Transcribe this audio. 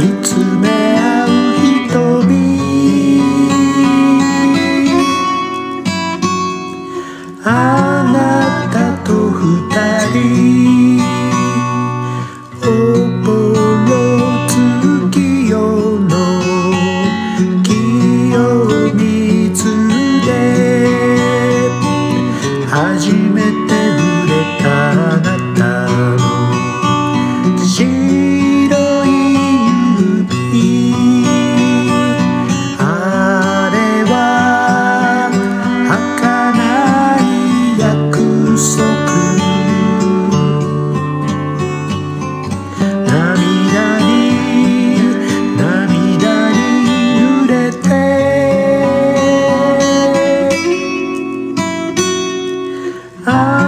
見つめ合うあなたと二人。おぼろきよの清水で初めて I